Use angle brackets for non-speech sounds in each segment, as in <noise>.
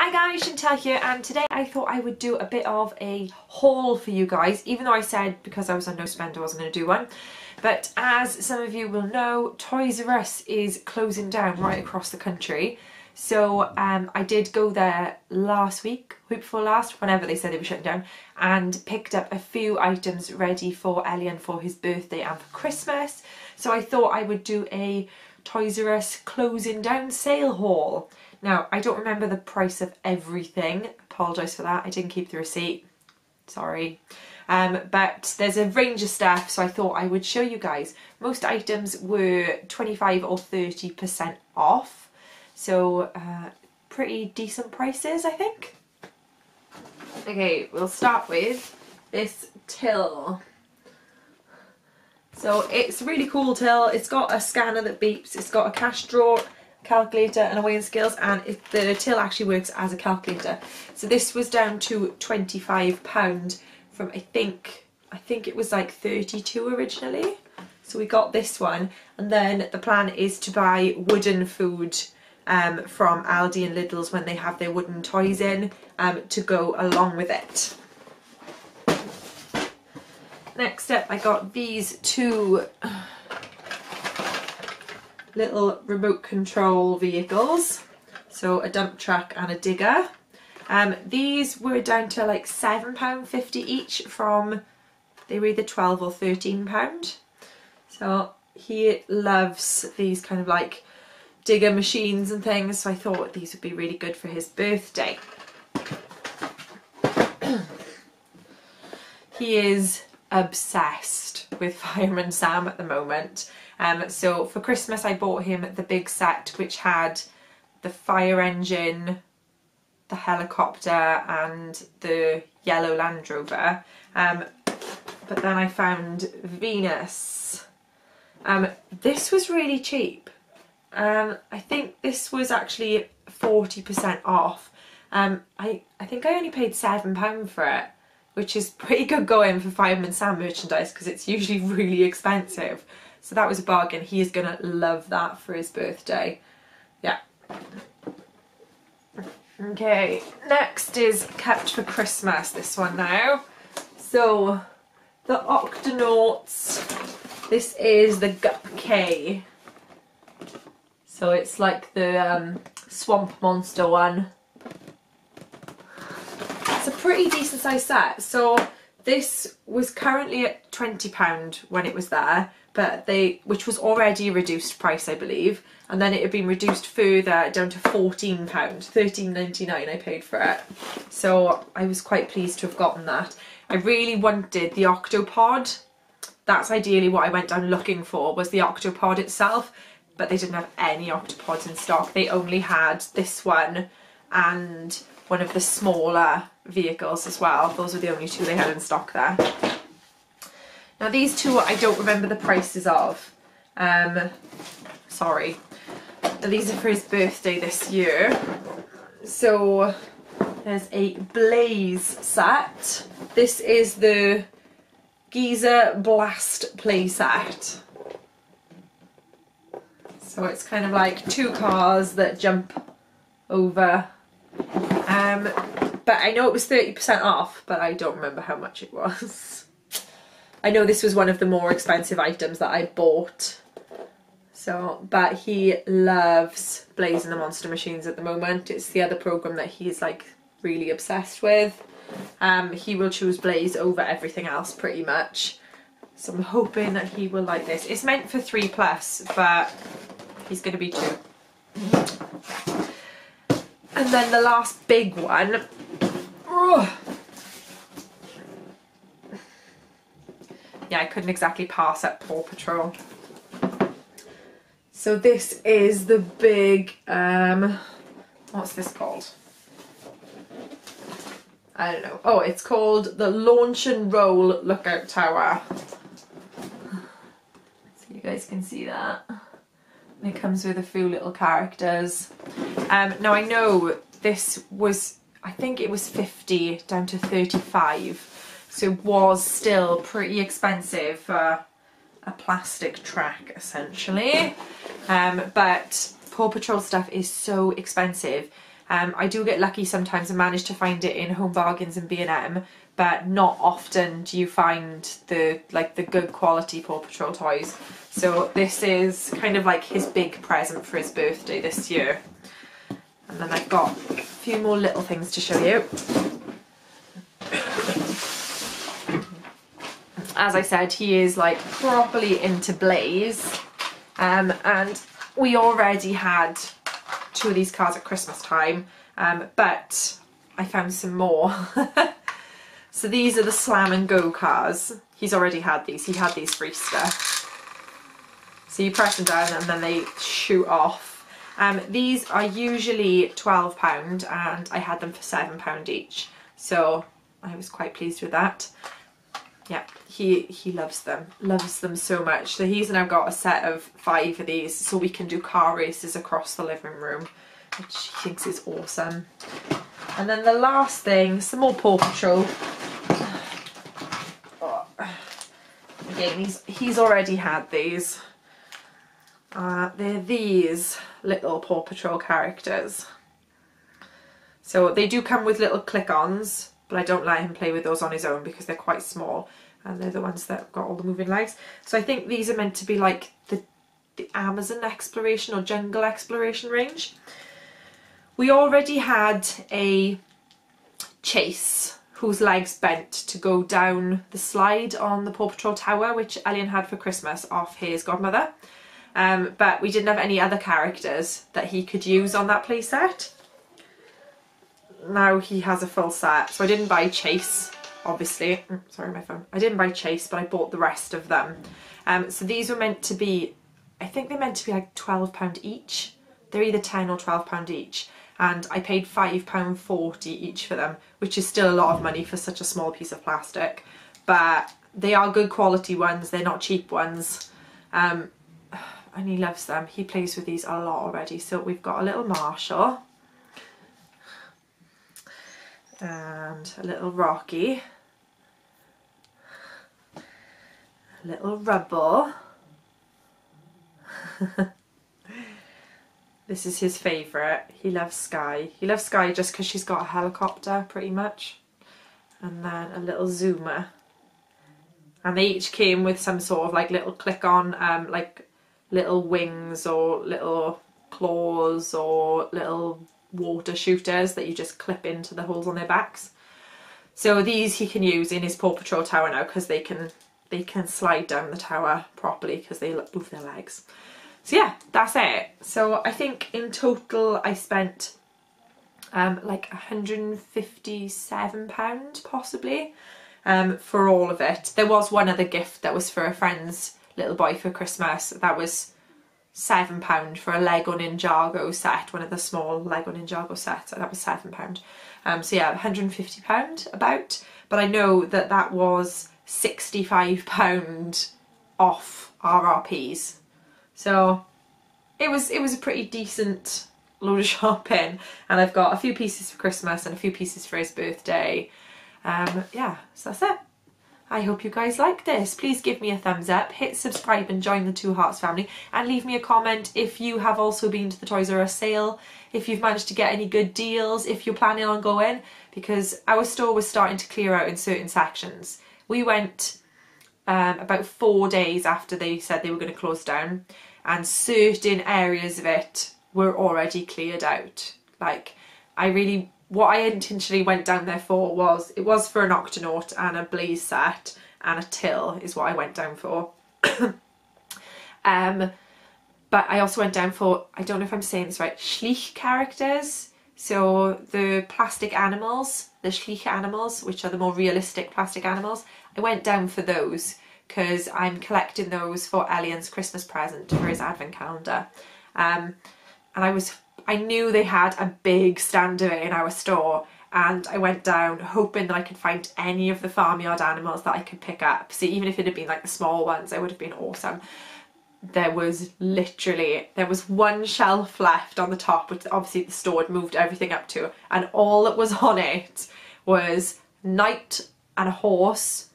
Hi guys, Chantele here and today I thought I would do a bit of a haul for you guys even though I said because I was on no spend I wasn't going to do one but as some of you will know Toys R Us is closing down right across the country so um, I did go there last week, week before last, whenever they said they were shutting down, and picked up a few items ready for Elian for his birthday and for Christmas. So I thought I would do a Toys R Us closing down sale haul. Now, I don't remember the price of everything. Apologise for that. I didn't keep the receipt. Sorry. Um, but there's a range of stuff, so I thought I would show you guys. Most items were 25 or 30% off. So, uh, pretty decent prices, I think. Okay, we'll start with this till. So it's really cool till. It's got a scanner that beeps. It's got a cash drawer calculator and a weighing scales and it, the till actually works as a calculator. So this was down to £25 from I think, I think it was like 32 originally. So we got this one and then the plan is to buy wooden food um, from Aldi and Lidl's when they have their wooden toys in um, to go along with it. Next up I got these two little remote control vehicles. So a dump truck and a digger. Um, these were down to like £7.50 each from, they were either 12 or £13. So he loves these kind of like digger machines and things, so I thought these would be really good for his birthday. he is obsessed with Fireman Sam at the moment. Um, so for Christmas I bought him the big set which had the fire engine, the helicopter and the yellow Land Rover. Um, but then I found Venus. Um, this was really cheap. Um, I think this was actually 40% off. Um, I, I think I only paid £7 for it, which is pretty good going for Fireman Sam merchandise because it's usually <laughs> really expensive. So that was a bargain. He is going to love that for his birthday. Yeah. Okay, next is Kept for Christmas, this one now. So, the Octonauts, this is the Gup K. So it's like the um, Swamp Monster one. It's a pretty decent size set. So this was currently at £20 when it was there, but they, which was already a reduced price, I believe. And then it had been reduced further down to £14, $13.99 I paid for it. So I was quite pleased to have gotten that. I really wanted the Octopod. That's ideally what I went down looking for, was the Octopod itself. But they didn't have any Octopods in stock. They only had this one and one of the smaller vehicles as well. Those were the only two they had in stock there. Now these two I don't remember the prices of. Um, sorry. These are for his birthday this year. So there's a Blaze set. This is the Giza Blast playset. So it's kind of like two cars that jump over. Um, but I know it was 30% off, but I don't remember how much it was. <laughs> I know this was one of the more expensive items that I bought. So, but he loves Blaze and the Monster Machines at the moment. It's the other program that he's like really obsessed with. Um, he will choose Blaze over everything else pretty much. So I'm hoping that he will like this. It's meant for three plus, but he's going to be two. And then the last big one. Oh. Yeah, I couldn't exactly pass up Paw Patrol. So this is the big, um, what's this called? I don't know. Oh, it's called the Launch and Roll Lookout Tower. So you guys can see that. And it comes with a few little characters. Um, now I know this was, I think it was 50 down to 35. So it was still pretty expensive for a plastic track essentially. Um, but Paw Patrol stuff is so expensive Um, I do get lucky sometimes and manage to find it in Home Bargains and B&M, but not often do you find the like the good quality Paw Patrol toys. So this is kind of like his big present for his birthday this year. And then I've got a few more little things to show you. As I said, he is like properly into Blaze. Um, and we already had two of these cards at Christmas time, um, but I found some more. <laughs> so these are the Slam and Go cars. He's already had these. He had these for Easter. So you press them down and then they shoot off. Um, these are usually £12 and I had them for £7 each. So I was quite pleased with that. Yeah, he, he loves them, loves them so much. So he's now got a set of five of these so we can do car races across the living room, which he thinks is awesome. And then the last thing, some more Paw Patrol. Oh. Again, he's, he's already had these. Uh, they're these little Paw Patrol characters. So they do come with little click-ons, but I don't let him play with those on his own because they're quite small and they're the ones that got all the moving legs. So I think these are meant to be like the, the Amazon exploration or jungle exploration range. We already had a chase whose legs bent to go down the slide on the Paw Patrol Tower, which Elian had for Christmas off his godmother. Um, but we didn't have any other characters that he could use on that playset. Now he has a full set. So I didn't buy Chase, obviously. Mm, sorry, my phone. I didn't buy Chase, but I bought the rest of them. Um, so these were meant to be, I think they're meant to be like £12 each. They're either 10 or £12 each. And I paid £5.40 each for them, which is still a lot of money for such a small piece of plastic. But they are good quality ones, they're not cheap ones. Um, <sighs> and he loves them. He plays with these a lot already. So we've got a little Marshall and a little Rocky, a little Rubble. <laughs> this is his favourite. He loves Skye. He loves Skye just because she's got a helicopter pretty much. And then a little Zuma. And they each came with some sort of like little click on um, like little wings or little claws or little water shooters that you just clip into the holes on their backs. So these he can use in his Paw Patrol tower now because they can they can slide down the tower properly because they move their legs. So yeah, that's it. So I think in total I spent um, like £157 possibly um, for all of it. There was one other gift that was for a friend's little boy for Christmas. That was seven pound for a Lego Ninjago set, one of the small Lego Ninjago sets. That was seven pound. Um, so yeah, 150 pound about. But I know that that was 65 pound off RRPs. So it was it was a pretty decent load of <laughs> shopping and I've got a few pieces for Christmas and a few pieces for his birthday. Um, yeah, so that's it. I hope you guys like this. Please give me a thumbs up, hit subscribe and join the Two Hearts family and leave me a comment if you have also been to the Toys R Us sale, if you've managed to get any good deals, if you're planning on going because our store was starting to clear out in certain sections. We went um, about four days after they said they were going to close down and certain areas of it were already cleared out. Like I really what I intentionally went down there for was, it was for an Octonaut and a Blaze set and a Till is what I went down for. <coughs> um, but I also went down for, I don't know if I'm saying this right, Schleich characters. So the plastic animals, the Schleich animals, which are the more realistic plastic animals, I went down for those because I'm collecting those for Elian's Christmas present for his advent calendar. Um, and I was I knew they had a big stand of it in our store and I went down hoping that I could find any of the farmyard animals that I could pick up. So even if it had been like the small ones, it would have been awesome. There was literally, there was one shelf left on the top, which obviously the store had moved everything up to, and all that was on it was knight and a horse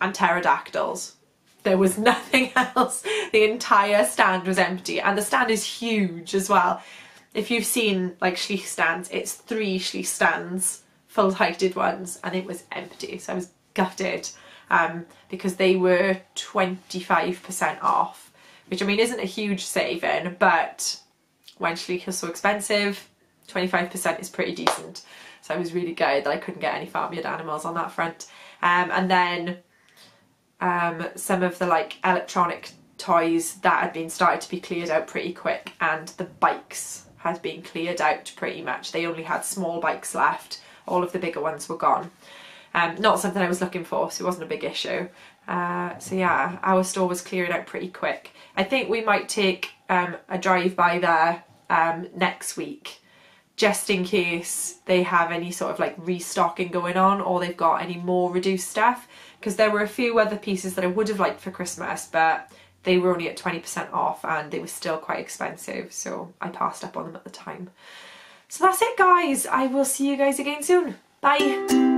and pterodactyls. There was <laughs> nothing else. The entire stand was empty and the stand is huge as well. If you've seen like Schleich stands, it's three Schleich stands, full heighted ones, and it was empty. So I was gutted um, because they were 25% off, which I mean isn't a huge saving, but when Schleich is so expensive, 25% is pretty decent. So I was really gutted that I couldn't get any farmyard animals on that front. Um, and then um, some of the like electronic toys that had been started to be cleared out pretty quick and the bikes had been cleared out pretty much. They only had small bikes left. All of the bigger ones were gone. Um, not something I was looking for, so it wasn't a big issue. Uh, so yeah, our store was cleared out pretty quick. I think we might take um, a drive by there um, next week just in case they have any sort of like restocking going on or they've got any more reduced stuff because there were a few other pieces that I would have liked for Christmas but they were only at 20% off and they were still quite expensive so I passed up on them at the time. So that's it guys, I will see you guys again soon. Bye!